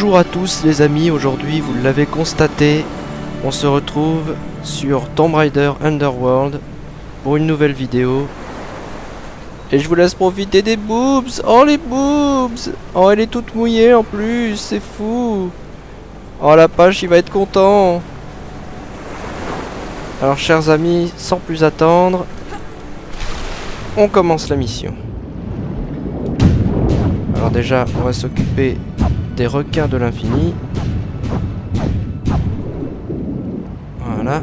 Bonjour à tous les amis, aujourd'hui vous l'avez constaté, on se retrouve sur Tomb Raider Underworld pour une nouvelle vidéo. Et je vous laisse profiter des boobs. Oh les boobs. Oh elle est toute mouillée en plus, c'est fou. Oh la page il va être content. Alors chers amis, sans plus attendre, on commence la mission. Alors déjà, on va s'occuper des requins de l'infini. Voilà.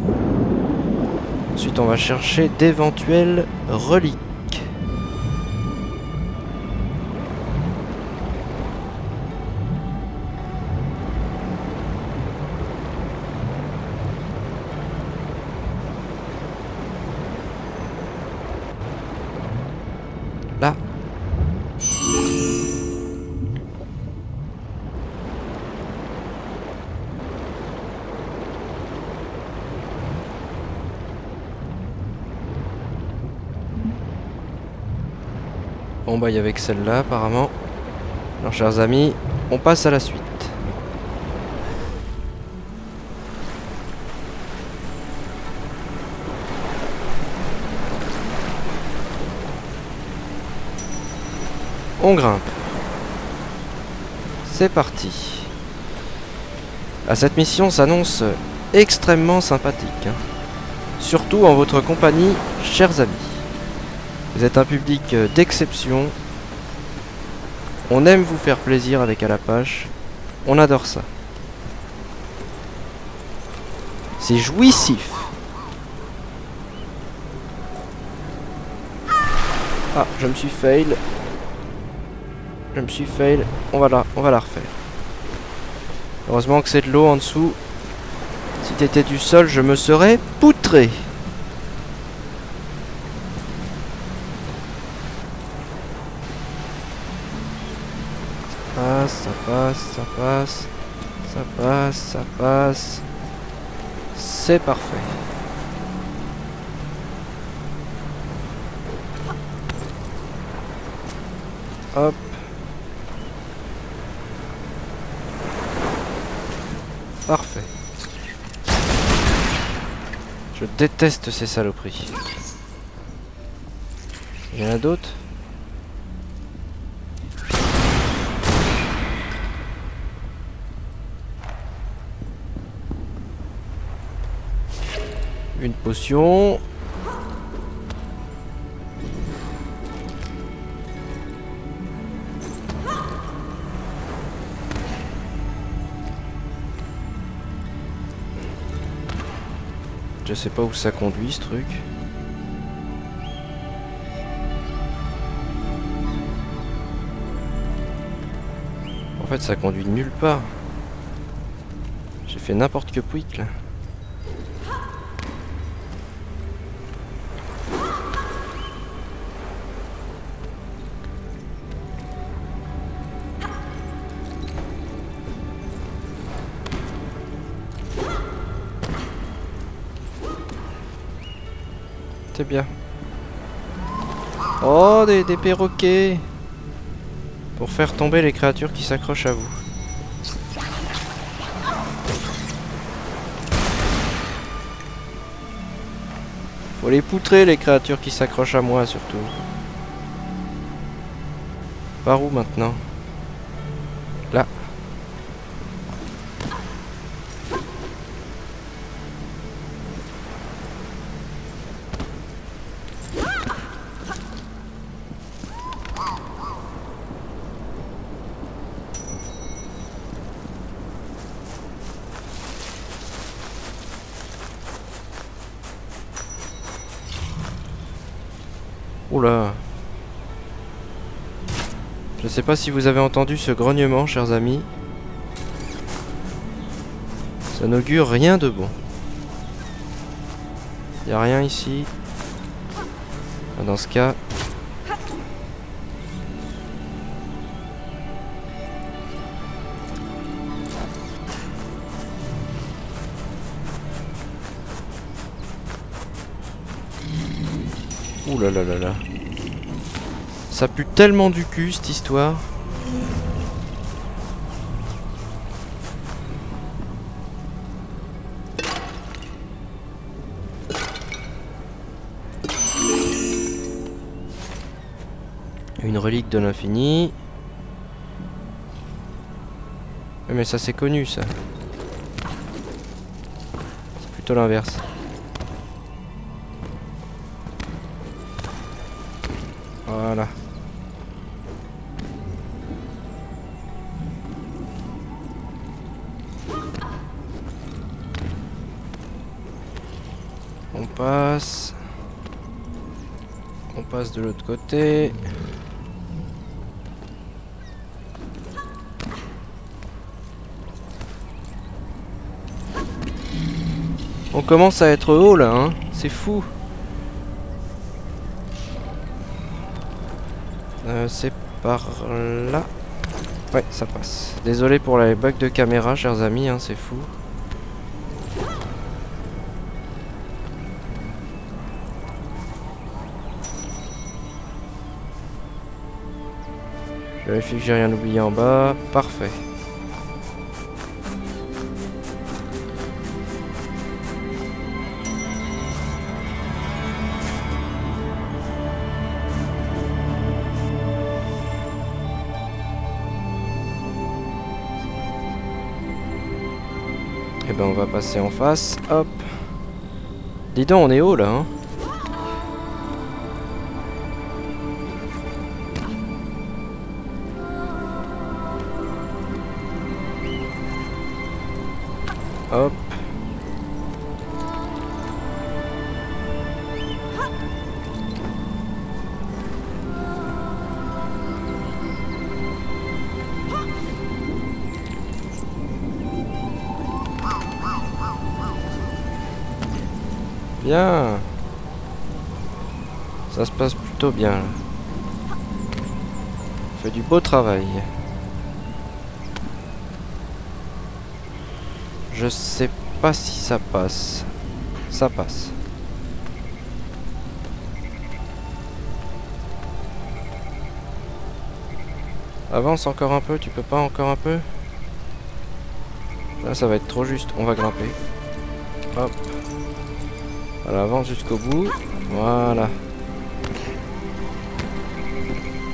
Ensuite, on va chercher d'éventuelles reliques. Y avait que celle-là apparemment. Alors chers amis, on passe à la suite. On grimpe. C'est parti. Ah, cette mission s'annonce extrêmement sympathique. hein. Surtout en votre compagnie, chers amis. Vous êtes un public euh, d'exception. On aime vous faire plaisir avec Alapache. On adore ça. C'est jouissif. Ah, je me suis fail. Je me suis fail. On va la, on va la refaire. Heureusement que c'est de l'eau en dessous. Si t'étais du sol, je me serais poutré. Passe, ça passe, ça passe, ça passe. C'est parfait. Hop. Parfait. Je déteste ces saloperies. Il y en a d'autres? Une potion. Je sais pas où ça conduit ce truc. En fait ça conduit nulle part. J'ai fait n'importe que pouic là. Bien. Oh, des, des perroquets Pour faire tomber les créatures qui s'accrochent à vous. Faut les poutrer, les créatures qui s'accrochent à moi, surtout. Par où maintenant Là. Oula. Je sais pas si vous avez entendu ce grognement, chers amis. Ça n'augure rien de bon. Y a rien ici. Ah, Dans ce cas. Ouh là là là là. Ça pue tellement du cul cette histoire. Une relique de l'infini. Mais ça c'est connu ça. C'est plutôt l'inverse. On passe. On passe de l'autre côté. On commence à être haut là, hein. C'est fou. Euh, c'est par là. Ouais, ça passe. Désolé pour les bugs de caméra, chers amis, hein, c'est fou. Je vérifie que j'ai rien oublié en bas. Parfait. Et eh ben on va passer en face. Hop. Dis donc, on est haut là. Hein Hop. Bien. Ça se passe plutôt bien. Fait du beau travail. Je sais pas si ça passe. Ça passe. Avance encore un peu, tu peux pas encore un peu? Là ça va être trop juste, on va grimper. Hop. Voilà, avance jusqu'au bout. Voilà.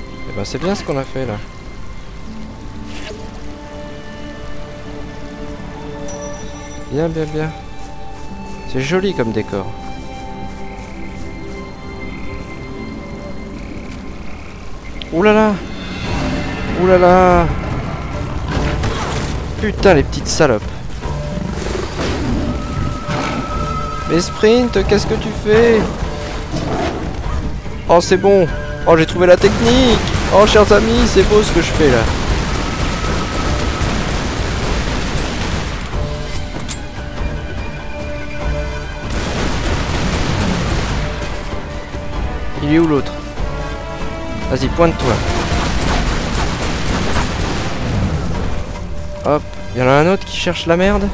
Et eh ben c'est bien ce qu'on a fait là. Bien, bien, bien. C'est joli comme décor. Ouh là là. Ouh là là. Putain les petites salopes. Mais Sprint, qu'est-ce que tu fais? Oh c'est bon. Oh j'ai trouvé la technique. Oh chers amis, c'est beau ce que je fais là Où l'autre. Vas-y, pointe-toi. Hop, il y en a un autre qui cherche la merde.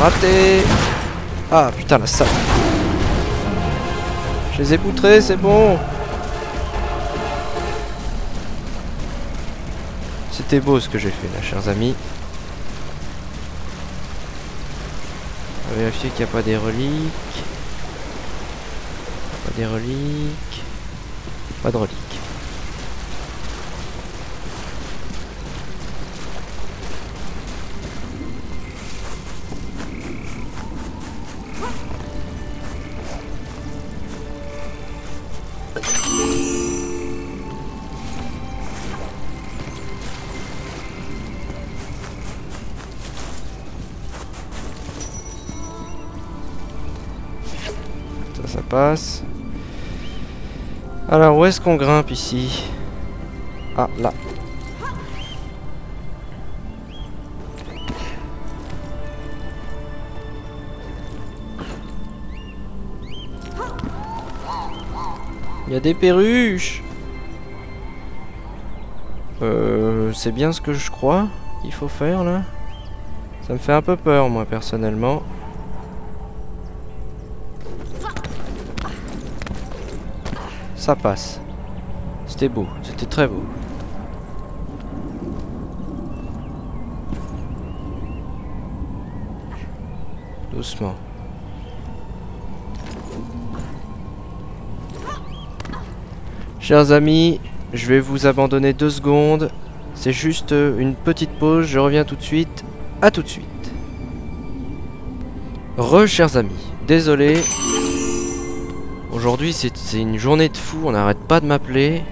Raté. Ah putain la salle. Je les ai poutrés, c'est bon C'était beau ce que j'ai fait là, chers amis. On va vérifier qu'il n'y a pas des reliques. Pas des reliques. Pas de reliques. Alors, où est-ce qu'on grimpe ici? Ah, là. Il y a des perruches Euh... C'est bien ce que je crois qu'il faut faire, là Ça me fait un peu peur, moi, personnellement. Ça passe. C'était beau, c'était très beau. Doucement. Chers amis, je vais vous abandonner deux secondes. C'est juste une petite pause, je reviens tout de suite. À tout de suite. Re, chers amis, désolé. Aujourd'hui, c'est une journée de fou, on n'arrête pas de m'appeler.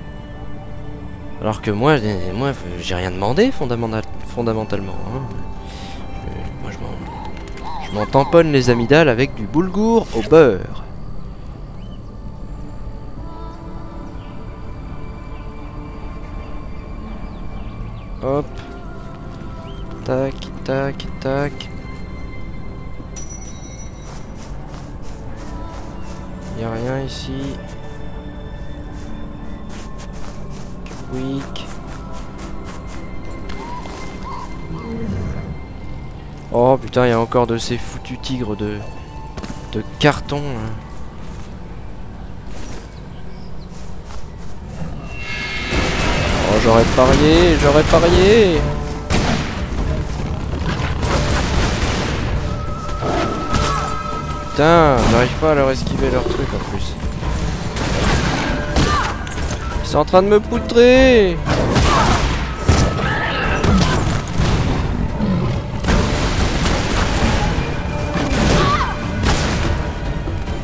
Alors que moi, moi j'ai rien demandé fondamental, fondamentalement. Hein. Je, moi, je m'en tamponne les amygdales avec du boulgour au beurre. Hop. Tac, tac, tac. Rien ici. Quick. Oh putain, il y a encore de ces foutus tigres de, de carton. Oh, j'aurais parié, j'aurais parié. Putain, j'arrive pas à leur esquiver leur truc en plus. Ils sont en train de me poutrer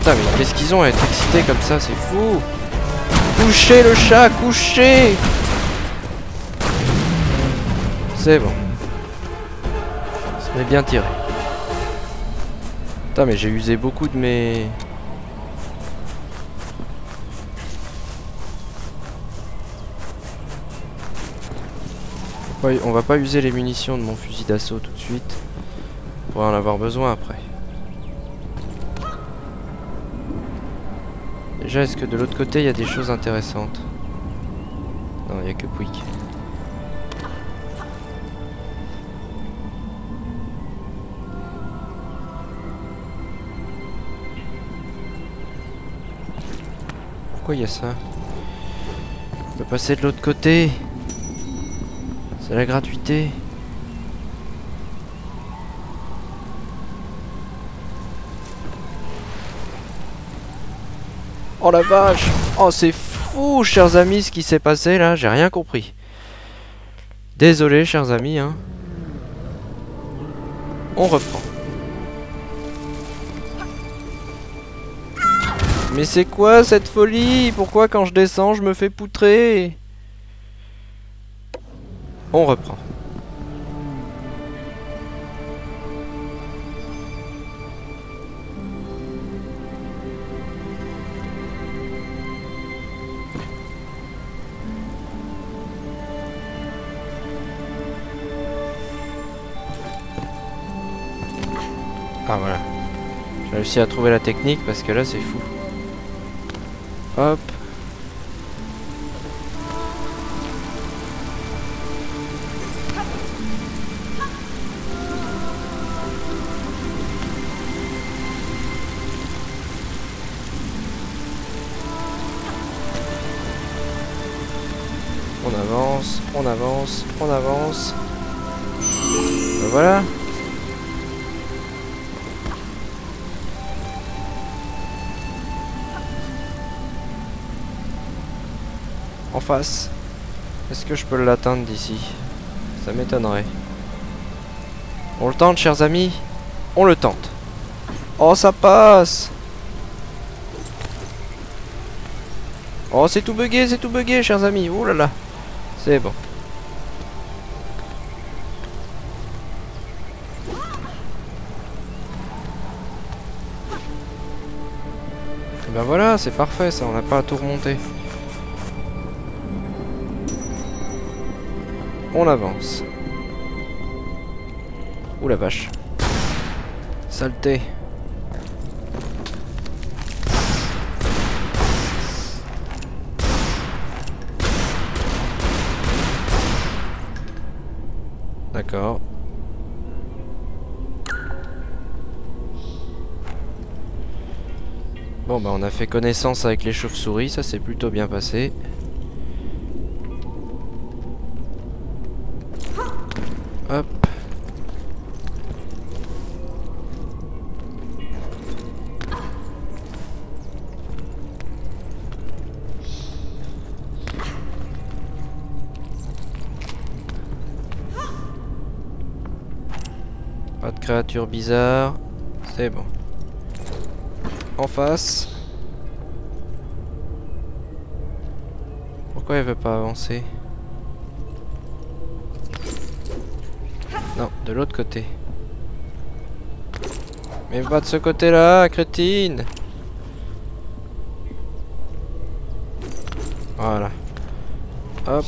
Putain mais qu'est-ce qu'ils ont à être excités comme ça, c'est fou Couchez le chat, couchez C'est bon. Ça m'est bien tiré. Putain, mais j'ai usé beaucoup de mes... On va pas user les munitions de mon fusil d'assaut tout de suite. On pourrait en avoir besoin après. Déjà, est-ce que de l'autre côté, il y a des choses intéressantes? Non, il n'y a que Quick. Pourquoi il y a ça On peut passer de l'autre côté C'est la gratuité Oh la vache Oh c'est fou chers amis ce qui s'est passé là, j'ai rien compris. Désolé chers amis hein. On reprend. Mais c'est quoi cette folie? Pourquoi quand je descends je me fais poutrer? On reprend. Ah voilà. J'ai réussi à trouver la technique parce que là c'est fou. Hop. On avance, on avance, on avance. Ben voilà. En face. Est-ce que je peux l'atteindre d'ici? Ça m'étonnerait. On le tente, chers amis? On le tente. Oh, ça passe Oh, c'est tout bugué, c'est tout bugué, chers amis. Oh là là. C'est bon. Et ben voilà, c'est parfait ça, on n'a pas à tout remonter. On avance. Ouh la vache. Saleté. D'accord. Bon bah on a fait connaissance avec les chauves-souris, ça s'est plutôt bien passé. Hop. Créature bizarre. C'est bon. En face. Pourquoi elle veut pas avancer? Non, de l'autre côté. Mais va de ce côté-là, crétine Voilà. Hop.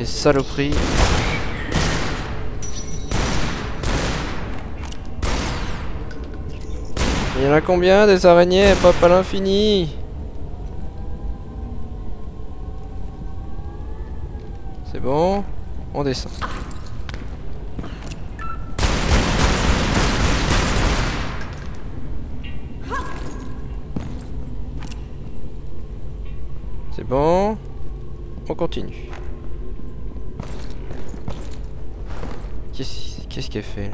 Des saloperies. Il y en a combien des araignées Pop à l'infini? C'est bon On descend. C'est bon On continue. Qu'est-ce qu'elle fait